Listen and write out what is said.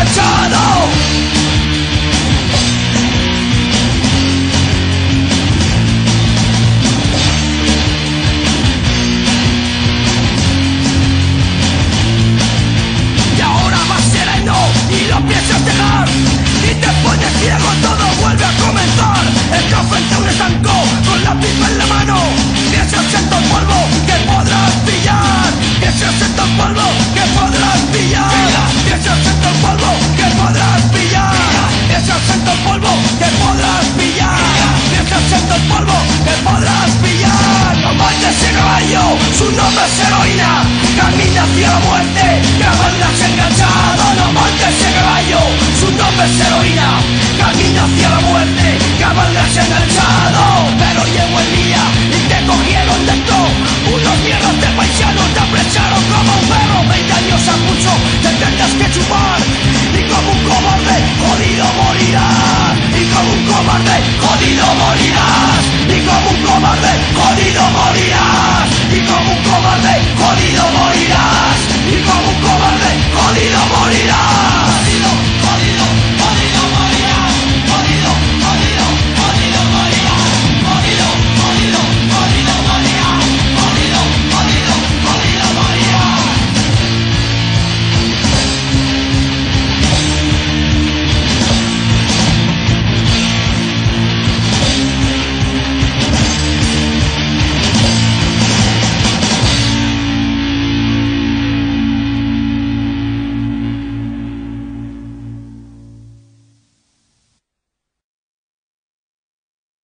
each other